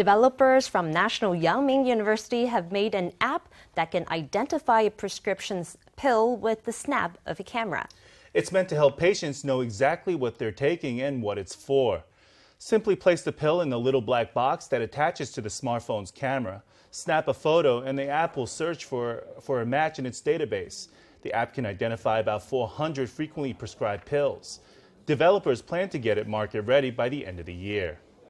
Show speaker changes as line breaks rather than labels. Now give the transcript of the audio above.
Developers from National Yang-Ming University have made an app that can identify a prescription pill with the snap of a camera.
It's meant to help patients know exactly what they're taking and what it's for. Simply place the pill in the little black box that attaches to the smartphone's camera. Snap a photo and the app will search for, for a match in its database. The app can identify about 400 frequently prescribed pills. Developers plan to get it market ready by the end of the year.